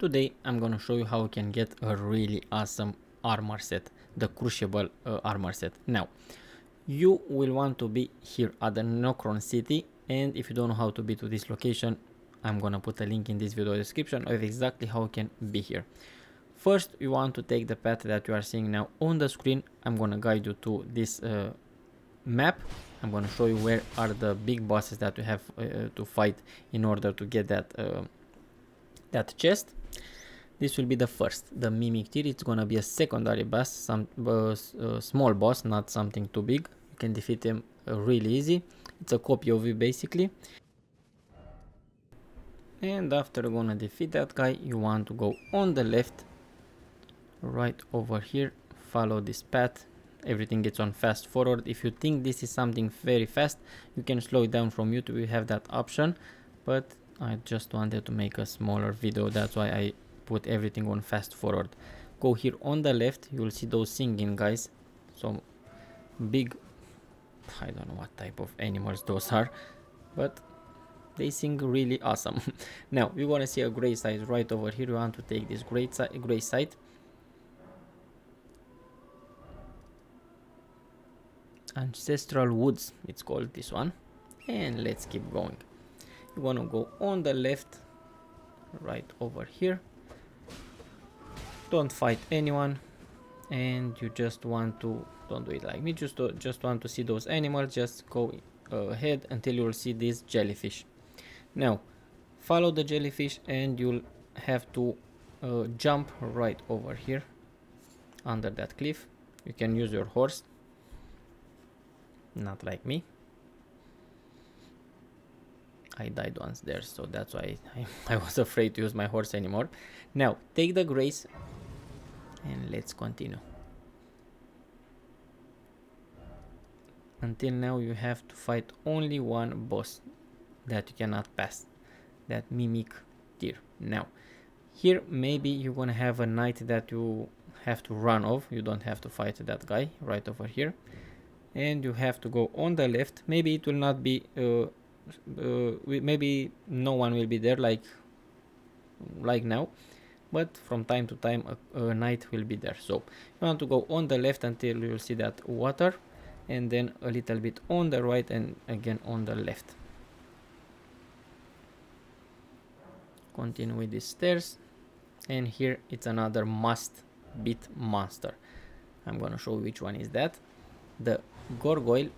Today I'm gonna show you how you can get a really awesome armor set, the Crucible uh, armor set. Now, you will want to be here at the Nokron City and if you don't know how to be to this location, I'm gonna put a link in this video description of exactly how you can be here. First, you want to take the path that you are seeing now on the screen. I'm gonna guide you to this uh, map. I'm gonna show you where are the big bosses that you have uh, to fight in order to get that uh, that chest. This will be the first, the Mimic Tear. It's gonna be a secondary boss, some uh, small boss, not something too big. You can defeat him uh, really easy. It's a copy of you basically. And after you're gonna defeat that guy, you want to go on the left, right over here, follow this path. Everything gets on fast forward. If you think this is something very fast, you can slow it down from YouTube. You have that option, but I just wanted to make a smaller video. That's why I put everything on fast forward. Go here on the left you will see those singing guys. So big I don't know what type of animals those are but they sing really awesome. Now we want to see a grace site right over here. We want to take this gray, si grace site ancestral woods it's called this one. And let's keep going. You want to go on the left right over here don't fight anyone. And you just want to don't do it like me just to, just want to see those animals just go ahead until you'll see this jellyfish. Now follow the jellyfish and you'll have to uh, jump right over here under that cliff. You can use your horse. Not like me. I died once there so that's why I, I was afraid to use my horse anymore. Now take the grace and let's continue. Until now you have to fight only one boss that you cannot pass that mimic tear. Now here maybe you're gonna have a knight that you have to run off. You don't have to fight that guy right over here. And you have to go on the left. Maybe it will not be uh, uh, maybe no one will be there like like now but from time to time a, a knight will be there. So you want to go on the left until you'll see that water and then a little bit on the right and again on the left. Continue with these stairs and here it's another must beat monster. I'm gonna show you which one is that. The gargoyle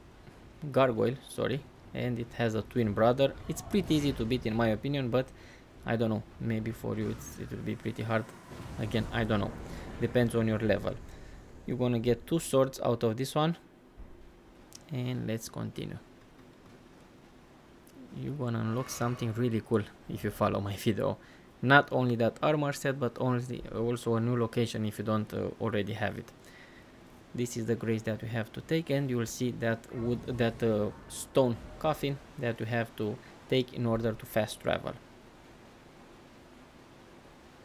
gargoyle sorry and it has a twin brother. It's pretty easy to beat in my opinion but I don't know. Maybe for you it's it will be pretty hard. Again I don't know. Depends on your level. You're gonna get two swords out of this one. And let's continue. You're gonna unlock something really cool if you follow my video. Not only that armor set but only also a new location if you don't uh, already have it. This is the grace that you have to take and you will see that wood that uh, stone coffin that you have to take in order to fast travel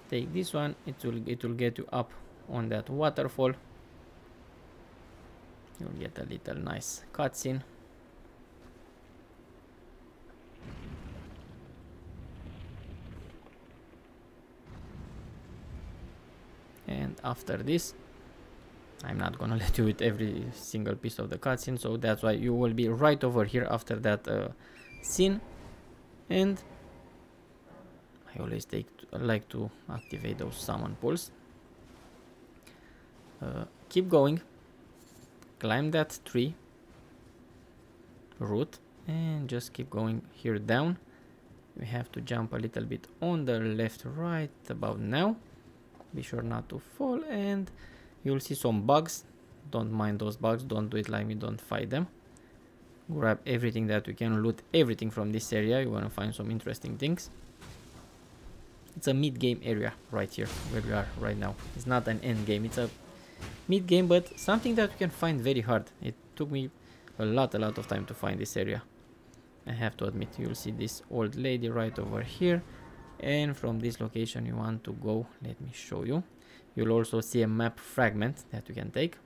take this one it will it will get you up on that waterfall. You'll get a little nice cutscene. And after this I'm not gonna let you with every single piece of the cutscene so that's why you will be right over here after that uh, scene. And I always take to, like to activate those summon pools. Uh, keep going, climb that tree root and just keep going here down. We have to jump a little bit on the left right about now. Be sure not to fall and you'll see some bugs. Don't mind those bugs, don't do it like me, don't fight them. Grab everything that you can, loot everything from this area, you wanna find some interesting things it's a mid game area right here where we are right now. It's not an end game it's a mid game but something that you can find very hard. It took me a lot a lot of time to find this area. I have to admit you'll see this old lady right over here. And from this location you want to go let me show you. You'll also see a map fragment that you can take.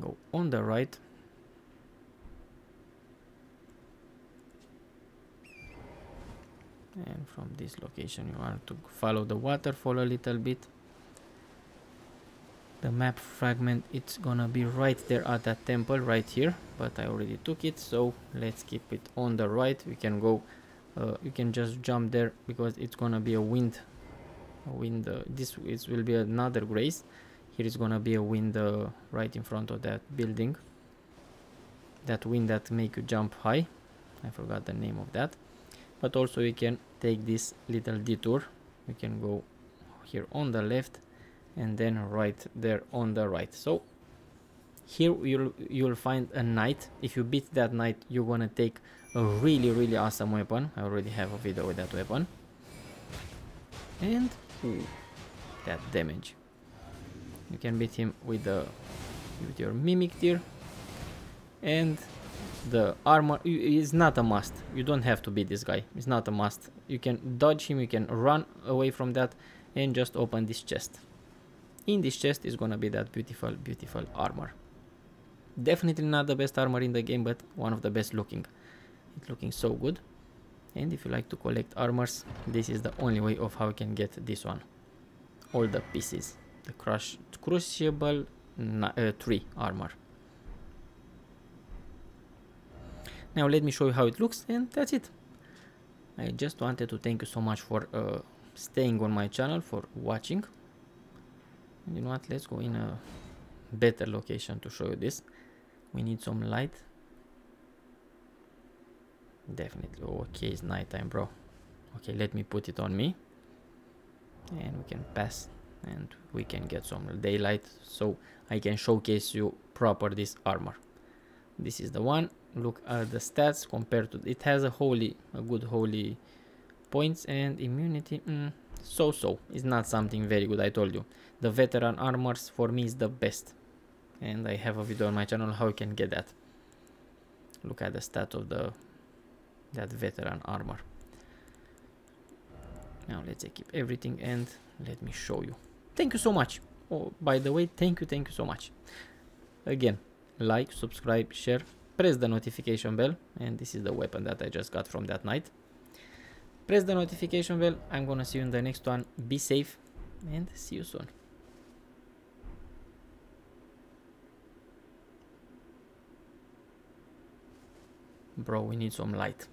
Go on the right and from this location you want to follow the waterfall a little bit. The map fragment it's gonna be right there at that temple right here but I already took it so let's keep it on the right. We can go uh, you can just jump there because it's gonna be a wind a wind uh, this is, will be another grace. Here is gonna be a wind uh, right in front of that building. That wind that make you jump high. I forgot the name of that but also you can take this little detour. We can go here on the left and then right there on the right. So here you'll you'll find a knight. If you beat that knight you're gonna take a really really awesome weapon. I already have a video with that weapon. And ooh, that damage. You can beat him with the with your mimic tear and the armor is not a must. You don't have to beat this guy. It's not a must. You can dodge him you can run away from that and just open this chest. In this chest is gonna be that beautiful beautiful armor. Definitely not the best armor in the game but one of the best looking. It's looking so good. And if you like to collect armors this is the only way of how you can get this one. All the pieces. The crush crucible uh, Tree armor now let me show you how it looks and that's it. I just wanted to thank you so much for uh, staying on my channel for watching. You know what? Let's go in a better location to show you this. We need some light. Definitely. Okay it's nighttime bro. Okay let me put it on me. And we can pass and we can get some daylight so I can showcase you proper this armor this is the one. Look at the stats compared to it has a holy a good holy points and immunity. Mm, so so. It's not something very good I told you. The veteran armors for me is the best. And I have a video on my channel how you can get that. Look at the stat of the that veteran armor. Now let's equip everything and let me show you. Thank you so much. Oh by the way thank you thank you so much. Again like subscribe share press the notification bell and this is the weapon that I just got from that knight. press the notification bell I'm gonna see you in the next one be safe and see you soon Bro, we need some light.